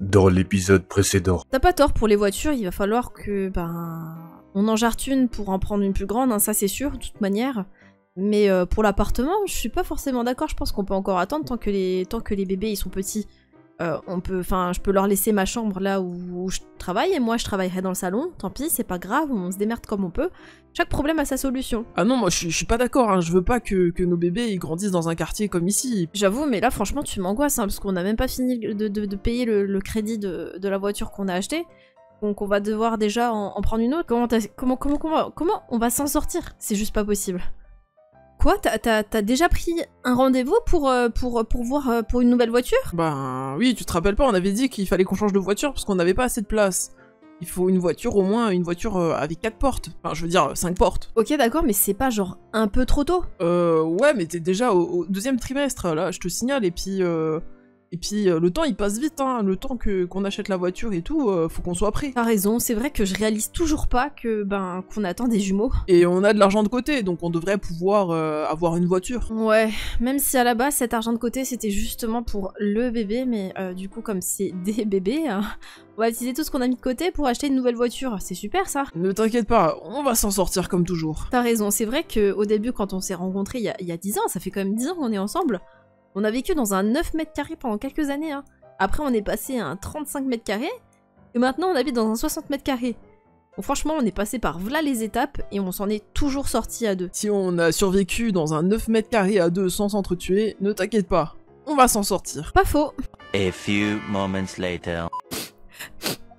dans l'épisode précédent. T'as pas tort pour les voitures, il va falloir que ben on en jarte une pour en prendre une plus grande, hein, ça c'est sûr, de toute manière. Mais euh, pour l'appartement, je suis pas forcément d'accord. Je pense qu'on peut encore attendre tant que les tant que les bébés ils sont petits. Euh, on peut, enfin, je peux leur laisser ma chambre là où, je travaille et moi je travaillerai dans le salon. Tant pis, c'est pas grave, on se démerde comme on peut. Chaque problème a sa solution. Ah non, moi je, suis pas d'accord. Hein. Je veux pas que, nos bébés ils grandissent dans un quartier comme ici. J'avoue, mais là franchement tu m'angoisses hein, parce qu'on a même pas fini de, payer le, crédit de, la voiture qu'on a acheté. Donc on va devoir déjà en, prendre une autre. Comment, comment, comment, comment, comment on va s'en sortir? C'est juste pas possible. Quoi T'as déjà pris un rendez-vous pour, euh, pour, pour voir euh, pour une nouvelle voiture? Ben oui, tu te rappelles pas, on avait dit qu'il fallait qu'on change de voiture parce qu'on n'avait pas assez de place. Il faut une voiture, au moins une voiture euh, avec 4 portes. Enfin, je veux dire, 5 portes. Ok, d'accord, mais c'est pas genre un peu trop tôt? Euh, ouais, mais t'es déjà au, deuxième trimestre, là, je te signale, et puis... Euh, et puis euh, le temps il passe vite, hein. le temps que qu'on achète la voiture et tout, euh, faut qu'on soit prêt. T'as raison, c'est vrai que je réalise toujours pas que ben qu'on attend des jumeaux. Et on a de l'argent de côté, donc on devrait pouvoir euh, avoir une voiture. Ouais, même si à la base cet argent de côté c'était justement pour le bébé, mais du coup comme c'est des bébés, hein, on va utiliser tout ce qu'on a mis de côté pour acheter une nouvelle voiture. C'est super ça. Ne t'inquiète pas, on va s'en sortir comme toujours. T'as raison, c'est vrai que au début quand on s'est rencontrés il y, a, il y a 10 ans, ça fait quand même 10 ans qu'on est ensemble. On a vécu dans un 9 mètres carrés pendant quelques années. Hein. Après, on est passé à un 35 mètres carrés. Et maintenant, on habite dans un 60 mètres carrés. Bon, franchement, on est passé par voilà les étapes et on s'en est toujours sorti à deux. Si on a survécu dans un 9 mètres carrés à deux sans s'entretuer, ne t'inquiète pas, on va s'en sortir. Pas faux. A few moments later.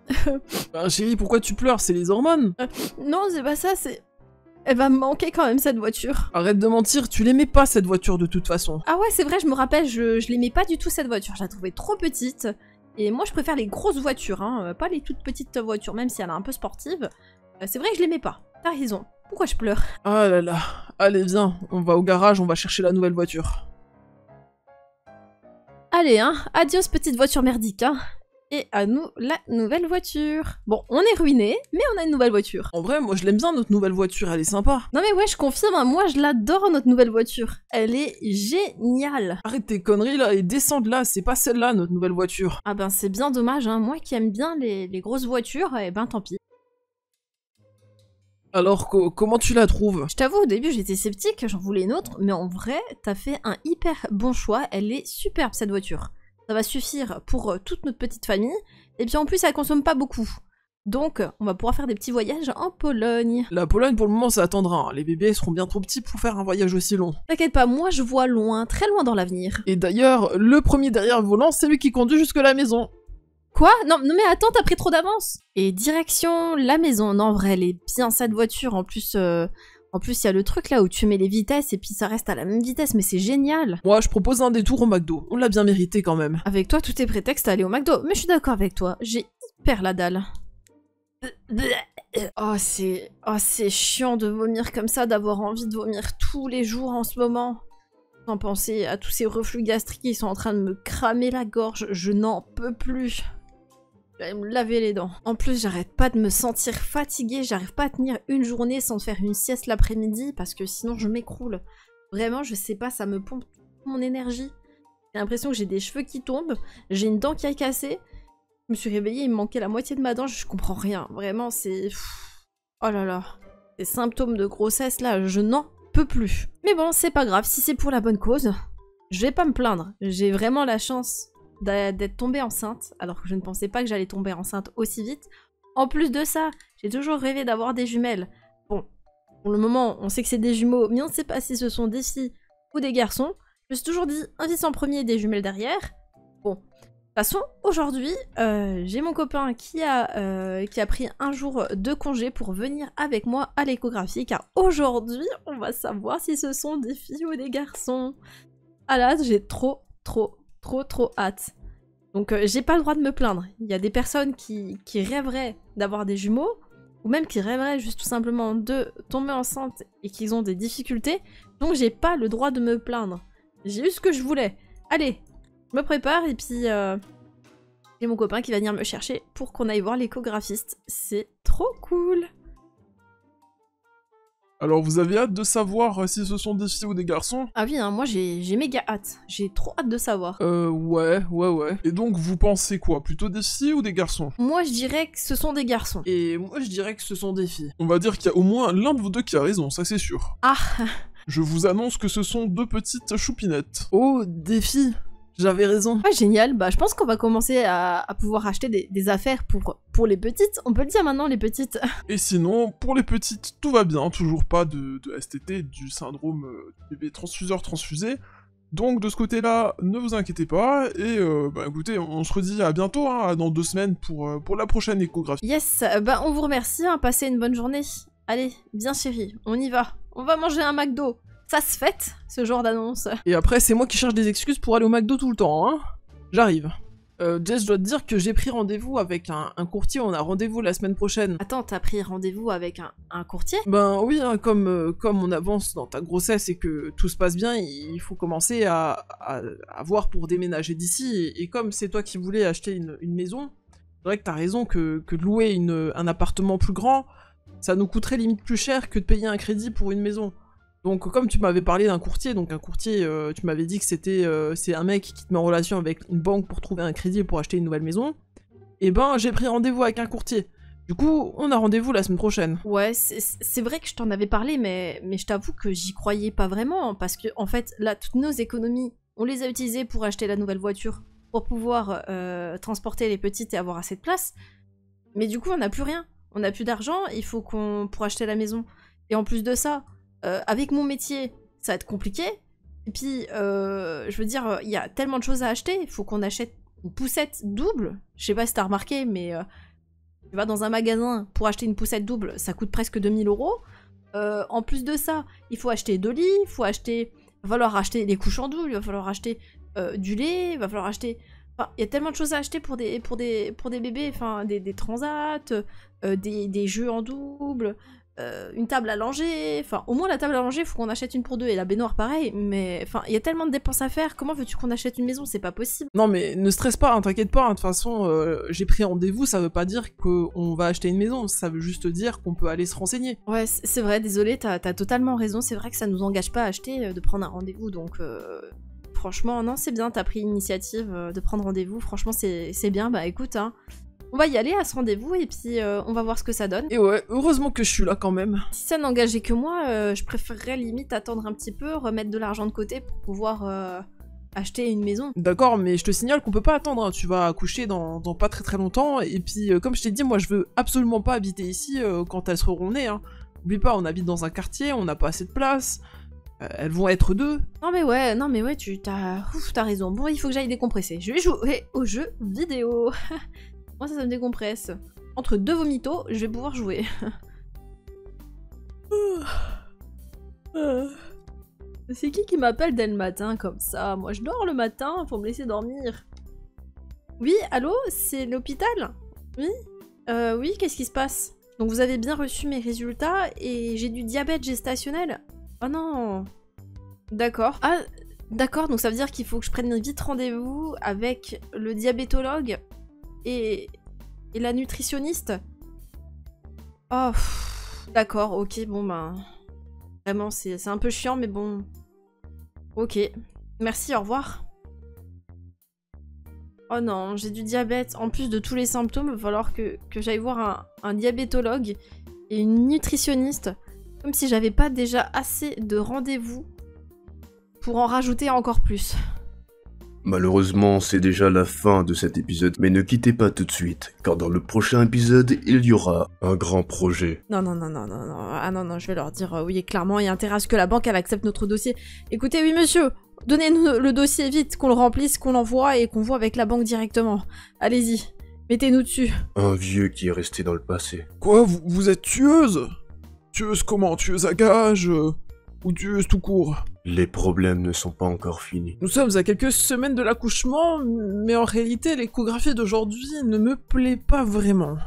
ben, chérie, pourquoi tu pleures? C'est les hormones euh, Non, c'est pas ça, c'est. Elle va me manquer quand même cette voiture. Arrête de mentir, tu l'aimais pas cette voiture de toute façon. Ah ouais, c'est vrai, je me rappelle, je, je l'aimais pas du tout cette voiture. Je la trouvais trop petite. Et moi, je préfère les grosses voitures, hein, euh, pas les toutes petites voitures, même si elle est un peu sportive. Euh, c'est vrai que je l'aimais pas. T'as raison. Pourquoi je pleure? Ah là là. Allez, viens, on va au garage, on va chercher la nouvelle voiture. Allez, hein, adios petite voiture merdique, hein et à nous la nouvelle voiture. Bon, on est ruiné, mais on a une nouvelle voiture. En vrai, moi je l'aime bien notre nouvelle voiture, elle est sympa. Non mais ouais, je confirme, hein, moi je l'adore notre nouvelle voiture. Elle est géniale. Arrête tes conneries là et descends de là, c'est pas celle-là notre nouvelle voiture. Ah ben c'est bien dommage, hein. moi qui aime bien les, grosses voitures, et eh ben tant pis. Alors, comment tu la trouves? Je t'avoue, au début j'étais sceptique, j'en voulais une autre, mais en vrai, t'as fait un hyper bon choix, elle est superbe cette voiture. Ça va suffire pour euh, toute notre petite famille. Et puis en plus, elle consomme pas beaucoup. Donc, on va pouvoir faire des petits voyages en Pologne. La Pologne, pour le moment, ça attendra. Hein. Les bébés seront bien trop petits pour faire un voyage aussi long. T'inquiète pas, moi je vois loin, très loin dans l'avenir. Et d'ailleurs, le premier derrière le volant, c'est lui qui conduit jusque la maison. Quoi? Non, non mais attends, t'as pris trop d'avance Et direction la maison. Non, en vrai, elle est bien cette voiture. En plus, euh, en plus, il y a le truc là où tu mets les vitesses et puis ça reste à la même vitesse, mais c'est génial. Moi, je propose un détour au McDo. On l'a bien mérité quand même. Avec toi, tout est prétexte à aller au McDo. Mais je suis d'accord avec toi. J'ai hyper la dalle. Oh, c'est oh, c'est chiant de vomir comme ça, d'avoir envie de vomir tous les jours en ce moment. Sans penser à tous ces reflux gastriques qui sont en train de me cramer la gorge, je n'en peux plus. J'allais me laver les dents. En plus, j'arrête pas de me sentir fatiguée, j'arrive pas à tenir une journée sans faire une sieste l'après-midi parce que sinon je m'écroule. Vraiment, je sais pas, ça me pompe toute mon énergie. J'ai l'impression que j'ai des cheveux qui tombent, j'ai une dent qui a cassé. Je me suis réveillée, il me manquait la moitié de ma dent, je comprends rien. Vraiment, c'est... Oh là là. Ces symptômes de grossesse là, je n'en peux plus. Mais bon, c'est pas grave, si c'est pour la bonne cause, je vais pas me plaindre. J'ai vraiment la chance d'être tombée enceinte, alors que je ne pensais pas que j'allais tomber enceinte aussi vite. En plus de ça, j'ai toujours rêvé d'avoir des jumelles. Bon, pour le moment, on sait que c'est des jumeaux, mais on ne sait pas si ce sont des filles ou des garçons. Je me suis toujours dit, un fils en premier des jumelles derrière. Bon, de toute façon, aujourd'hui, euh, j'ai mon copain qui a, euh, qui a pris un jour de congé pour venir avec moi à l'échographie, car aujourd'hui, on va savoir si ce sont des filles ou des garçons. Ah là, j'ai trop, trop, trop trop hâte. Donc euh, j'ai pas le droit de me plaindre. Il y a des personnes qui, qui rêveraient d'avoir des jumeaux, ou même qui rêveraient juste tout simplement de tomber enceinte et qu'ils ont des difficultés. Donc j'ai pas le droit de me plaindre. J'ai eu ce que je voulais. Allez, je me prépare et puis euh, j'ai mon copain qui va venir me chercher pour qu'on aille voir l'échographiste. C'est trop cool Alors vous avez hâte de savoir euh, si ce sont des filles ou des garçons? Ah oui, hein, moi j'ai j'ai méga hâte. J'ai trop hâte de savoir. Euh ouais, ouais, ouais. Et donc vous pensez quoi? Plutôt des filles ou des garçons? Moi je dirais que ce sont des garçons. Et moi, je dirais que ce sont des filles. On va dire qu'il y a au moins l'un de vous deux qui a raison, ça c'est sûr. Ah, Je vous annonce que ce sont deux petites choupinettes. Oh, des filles J'avais raison. ah, génial. Bah je pense qu'on va commencer à, à pouvoir acheter des, des affaires pour, pour les petites. On peut le dire maintenant, les petites. Et sinon, pour les petites, tout va bien, toujours pas de, de STT, du syndrome euh, bébé transfuseur-transfusé. Donc de ce côté-là, ne vous inquiétez pas, et euh, bah écoutez, on se redit à bientôt, hein, dans deux semaines pour, euh, pour la prochaine échographie. Yes, bah on vous remercie, hein, passez une bonne journée. Allez, bien chérie, on y va. On va manger un McDo. Ça se fête, ce genre d'annonce. Et après, c'est moi qui cherche des excuses pour aller au McDo tout le temps, hein J'arrive. Euh, Jess, je dois te dire que j'ai pris rendez-vous avec un, un courtier, on a rendez-vous la semaine prochaine. Attends, t'as pris rendez-vous avec un, un courtier? Ben oui, hein, comme, euh, comme on avance dans ta grossesse et que tout se passe bien, il faut commencer à, à, à voir pour déménager d'ici. Et, et comme c'est toi qui voulais acheter une, une maison, c'est vrai que t'as raison que, que de louer une, un appartement plus grand, ça nous coûterait limite plus cher que de payer un crédit pour une maison. Donc comme tu m'avais parlé d'un courtier, donc un courtier, euh, tu m'avais dit que c'était euh, un mec qui te met en relation avec une banque pour trouver un crédit pour acheter une nouvelle maison. Et ben j'ai pris rendez-vous avec un courtier. Du coup, on a rendez-vous la semaine prochaine. Ouais, c'est vrai que je t'en avais parlé, mais, mais je t'avoue que j'y croyais pas vraiment, parce que en fait, là, toutes nos économies, on les a utilisées pour acheter la nouvelle voiture, pour pouvoir euh, transporter les petites et avoir assez de place. Mais du coup, on n'a plus rien. On n'a plus d'argent, il faut qu'on pour acheter la maison. Et en plus de ça, euh, avec mon métier, ça va être compliqué. Et puis, euh, je veux dire, il y a tellement de choses à acheter, il faut qu'on achète une poussette double. Je sais pas si t'as remarqué, mais euh, tu vas dans un magasin pour acheter une poussette double, ça coûte presque 2000 euros. En plus de ça, il faut acheter deux lits, il faut acheter. Va falloir acheter des couches en double, il va falloir acheter du lait, il va falloir acheter. Enfin, il y a tellement de choses à acheter pour des, pour des, pour des bébés, enfin, des, transats, des jeux en double, euh, une table à langer. Enfin, au moins la table à langer, il faut qu'on achète une pour deux et la baignoire pareil. Mais enfin, il y a tellement de dépenses à faire. Comment veux-tu qu'on achète une maison? C'est pas possible. Non mais ne stresse pas, hein, t'inquiète pas, hein, de toute façon, euh, j'ai pris rendez-vous, ça veut pas dire qu'on va acheter une maison, ça veut juste dire qu'on peut aller se renseigner. Ouais, c'est vrai, désolé, t'as as totalement raison. C'est vrai que ça nous engage pas à acheter, euh, de prendre un rendez-vous. Donc, franchement, non, c'est bien, t'as pris l'initiative de prendre rendez-vous. Franchement, c'est c'est bien. Bah écoute, hein, on va y aller à ce rendez-vous et puis euh, on va voir ce que ça donne. Et ouais, heureusement que je suis là quand même. Si ça n'engageait que moi, euh, je préférerais limite attendre un petit peu, remettre de l'argent de côté pour pouvoir euh, acheter une maison. D'accord, mais je te signale qu'on peut pas attendre, hein, tu vas accoucher dans, dans pas très très longtemps, et puis comme je t'ai dit, moi je veux absolument pas habiter ici quand elles seront nées. Hein. N'oublie pas, on habite dans un quartier, on n'a pas assez de place, euh, elles vont être deux. Non mais ouais, non mais ouais, tu t'as ouf, t'as raison. Bon, il faut que j'aille décompresser. Je vais jouer au jeu vidéo. Moi ça, me décompresse. Entre deux vomitos, je vais pouvoir jouer. C'est qui qui m'appelle dès le matin comme ça? Moi je dors le matin, faut me laisser dormir. Oui, allô? C'est l'hôpital? Oui Euh oui, qu'est-ce qui se passe? Donc vous avez bien reçu mes résultats et j'ai du diabète gestationnel? Oh non D'accord. Ah, d'accord, donc ça veut dire qu'il faut que je prenne vite rendez-vous avec le diabétologue? Et, la nutritionniste. Oh, d'accord, ok, bon ben... Vraiment, c'est un peu chiant, mais bon... Ok. Merci, au revoir. Oh non, j'ai du diabète. En plus de tous les symptômes, il va falloir que, que j'aille voir un diabétologue et une nutritionniste. Comme si j'avais pas déjà assez de rendez-vous pour en rajouter encore plus. Malheureusement, c'est déjà la fin de cet épisode, mais ne quittez pas tout de suite, car dans le prochain épisode, il y aura un grand projet. Non, non, non, non, non, non. Ah non, non, je vais leur dire euh, oui, clairement, il y a intérêt à ce que la banque, elle accepte notre dossier. Écoutez, oui, monsieur, donnez-nous le dossier vite, qu'on le remplisse, qu'on l'envoie et qu'on voit avec la banque directement. Allez-y, mettez-nous dessus. Un vieux qui est resté dans le passé. Quoi, vous, vous êtes tueuse? Tueuse comment? Tueuse à gage euh, Ou tueuse tout court? Les problèmes ne sont pas encore finis. Nous sommes à quelques semaines de l'accouchement, mais en réalité l'échographie d'aujourd'hui ne me plaît pas vraiment.